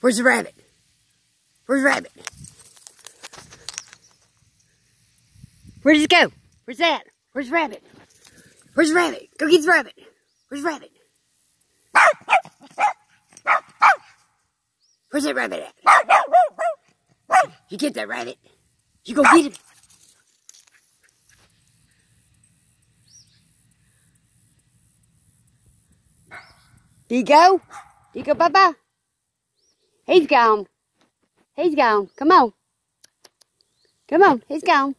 Where's the rabbit? Where's the rabbit? Where did it go? Where's that? Where's the rabbit? Where's the rabbit? Go get the rabbit. Where's the rabbit? Where's that rabbit at? You get that rabbit. You go get him. He go? He go bye-bye? He's gone. He's gone. Come on. Come on. He's gone.